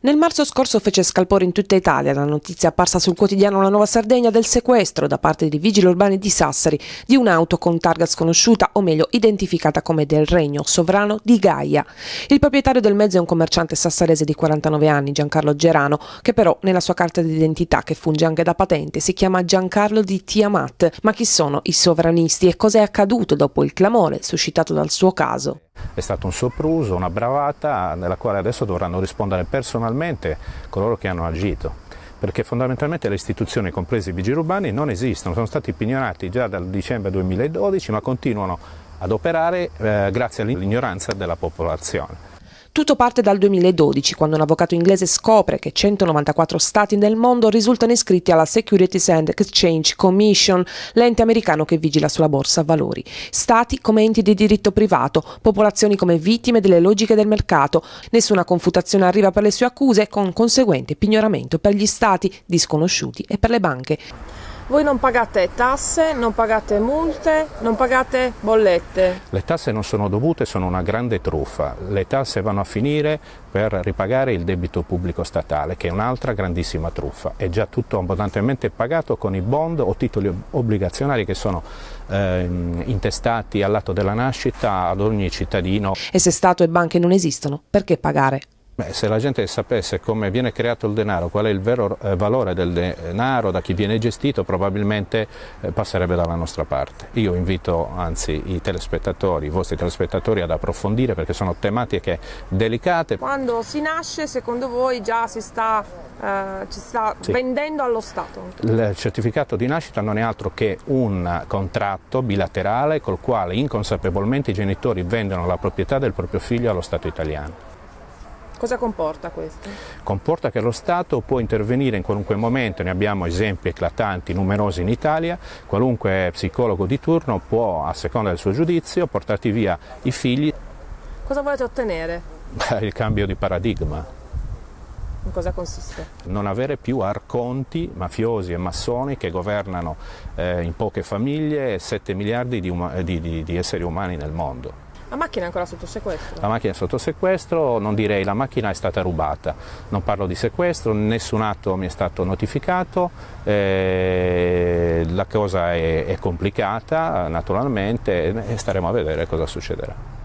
Nel marzo scorso fece scalpore in tutta Italia la notizia apparsa sul quotidiano La Nuova Sardegna del sequestro da parte dei vigili urbani di Sassari di un'auto con targa sconosciuta o meglio identificata come del Regno Sovrano di Gaia. Il proprietario del mezzo è un commerciante sassarese di 49 anni, Giancarlo Gerano, che però nella sua carta d'identità che funge anche da patente si chiama Giancarlo di Tiamat. Ma chi sono i sovranisti e cosa è accaduto dopo il clamore suscitato dal suo caso? È stato un sopruso, una bravata nella quale adesso dovranno rispondere personalmente coloro che hanno agito perché fondamentalmente le istituzioni, comprese i vigili urbani, non esistono, sono stati pignorati già dal dicembre 2012 ma continuano ad operare eh, grazie all'ignoranza della popolazione. Tutto parte dal 2012, quando un avvocato inglese scopre che 194 stati nel mondo risultano iscritti alla Securities and Exchange Commission, l'ente americano che vigila sulla borsa valori. Stati come enti di diritto privato, popolazioni come vittime delle logiche del mercato. Nessuna confutazione arriva per le sue accuse, con conseguente pignoramento per gli stati disconosciuti e per le banche. Voi non pagate tasse, non pagate multe, non pagate bollette. Le tasse non sono dovute, sono una grande truffa. Le tasse vanno a finire per ripagare il debito pubblico statale, che è un'altra grandissima truffa. È già tutto abbondantemente pagato con i bond o titoli obbligazionari che sono eh, intestati all'atto della nascita ad ogni cittadino. E se Stato e banche non esistono, perché pagare? Beh, se la gente sapesse come viene creato il denaro, qual è il vero eh, valore del denaro, da chi viene gestito, probabilmente eh, passerebbe dalla nostra parte. Io invito anzi i telespettatori, i vostri telespettatori ad approfondire perché sono tematiche delicate. Quando si nasce, secondo voi già si sta, eh, ci sta sì. vendendo allo Stato? Il certificato di nascita non è altro che un contratto bilaterale col quale inconsapevolmente i genitori vendono la proprietà del proprio figlio allo Stato italiano. Cosa comporta questo? Comporta che lo Stato può intervenire in qualunque momento, ne abbiamo esempi eclatanti, numerosi in Italia, qualunque psicologo di turno può, a seconda del suo giudizio, portarti via i figli. Cosa volete ottenere? Il cambio di paradigma. In cosa consiste? Non avere più arconti mafiosi e massoni che governano eh, in poche famiglie 7 miliardi di, di, di, di esseri umani nel mondo. La macchina è ancora sotto sequestro? La macchina è sotto sequestro, non direi la macchina è stata rubata, non parlo di sequestro, nessun atto mi è stato notificato, eh, la cosa è, è complicata naturalmente e staremo a vedere cosa succederà.